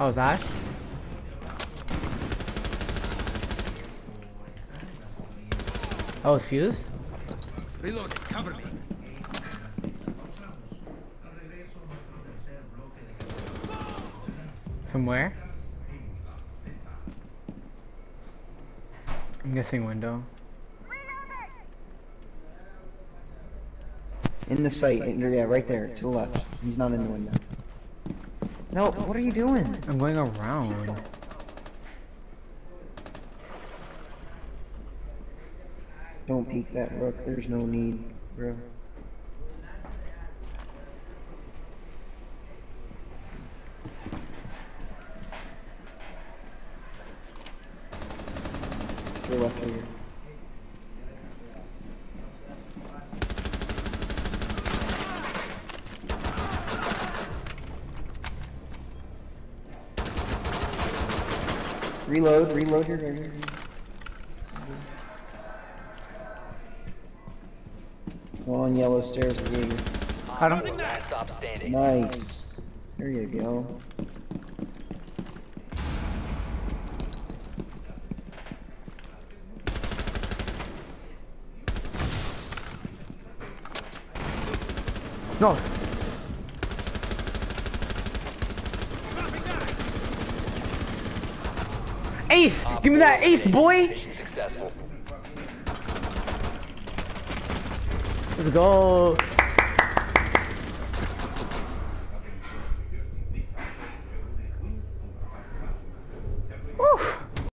Oh, oh, it's Ash? Oh, it's Fuse? Reload. Cover me. From where? I'm guessing window. In the site, yeah, right there, to the left. He's not in the window. No, what are you doing? I'm going around. Don't peek that rook, there's no need, bro. To your left here. Reload, reload your gun. One on yellow stairs again. Got him. Last stop standing. Nice. There you go. No! Ace! Give me that ace, boy! Let's go! Whew.